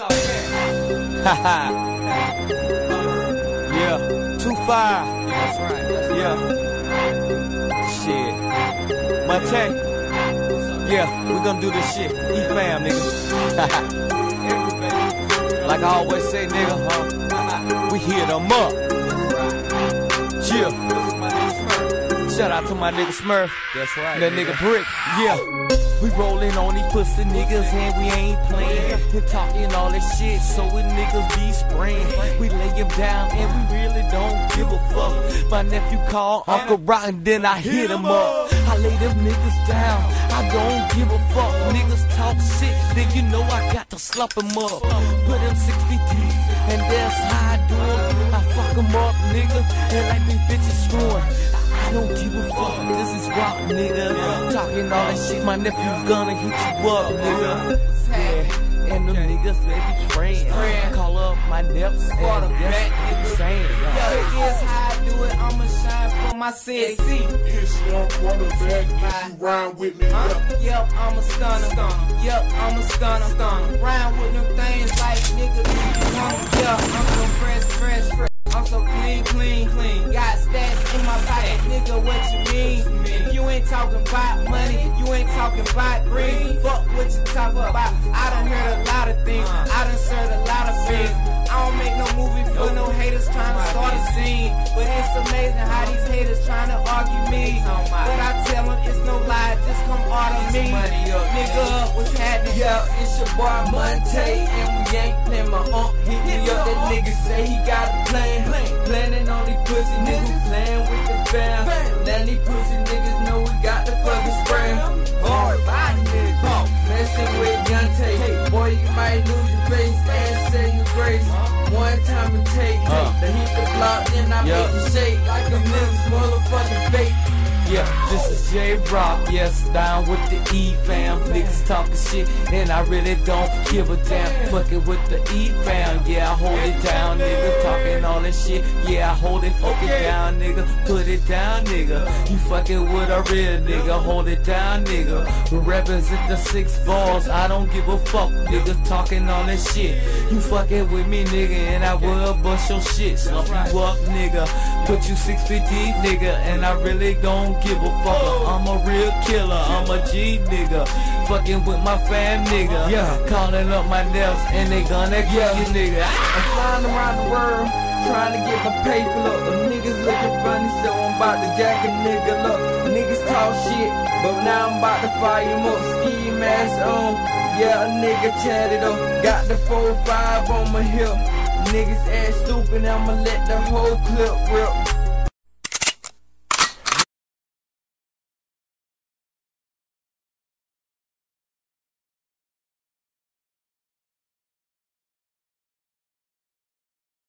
Haha. yeah. Two five. That's right. That's Yeah. Shit. Mate. Yeah, we gonna do this shit. E fam, nigga. like I always say, nigga, huh? We hit them up. Yeah. Shout out to my nigga Smurf. That's right. That nigga Brick, yeah. We rollin' on these pussy niggas and we ain't playin'. And talking all that shit, so we niggas be sprayin'. We lay him down and we really don't give a fuck. My nephew called Uncle Rotten, then I hit him up. I lay them niggas down, I don't give a fuck. Niggas talk shit, then you know I got to slap him up. Put him six feet deep, and that's how I do it. I fuck him up, nigga, and like these bitches screwing. I don't give a fuck, this is rock, nigga. Talking all that shit, my nephew gonna hit you up, nigga. Yeah, and them niggas, they be praying. Call up my neps, and that's insane. Yo, here's how I do it. I'ma shine for my city. It's young quarterback, if you rhyme with me, Yep, I'm a stunner. Yep, I'm a stunner. stunner. Nigga. What you mean? If you ain't talking about money, you ain't talking about green. Fuck what you talking about. I done heard a lot of things. I done served a lot of things. I don't make no movie for no haters trying to start a scene. But it's amazing how these haters trying to argue me. But I tell them it's no lie, just come order me. Nigga, what's happening? Yeah, it's your boy Monte, and we ain't playing my ump. Hit me up, that nigga say he got a plan. Planning on these pussy niggas, playing with the fam. Might lose your face and say your grace. One time and take, Uh. then hit the block, then I Yeah. make it shake like a nigga's motherfucking fake. Yeah, this is J Rock, yes, down with the E fam. Niggas talking shit, and I really don't give a damn. Fucking with the E fam, yeah, I hold it down, nigga. Talking all that shit, yeah, I hold it fucking down, nigga. Put it down, nigga. You fucking with a real nigga, hold it down, nigga. Represent the six balls, I don't give a fuck, nigga. Talking all that shit. You fucking with me, nigga, and I will bust your shit. Slump you up, nigga. Put you six feet deep, nigga, and I really don't give a fuck. Oh. I'm a real killer, I'm a G nigga. Fucking with my fam, nigga. Yeah. Calling up my nails, and they gonna kill you, nigga. I'm flying around the world, trying to get my paper up. The niggas looking funny, so I'm about to jack a nigga up. Niggas talk shit, but now I'm about to fire him up. Ski mask on, yeah, a nigga chatted up. Got the 4-5 on my hip. Niggas ass stupid, I'ma let the whole clip rip.